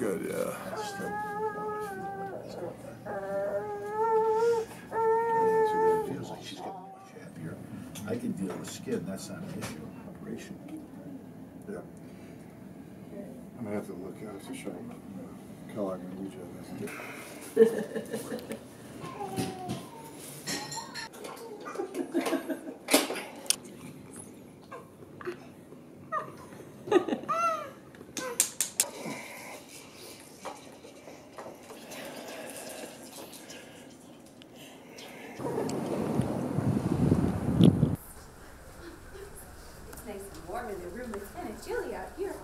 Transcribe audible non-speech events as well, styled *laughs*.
good, yeah. Just don't want to feel It feels like she's getting much happier. I can deal with skin, that's not an issue, operation. Yeah. I'm gonna have to look, I have to show uh, Kelly, I'm gonna you. *laughs* It's nice and warm in the room with Aunt Julie out here.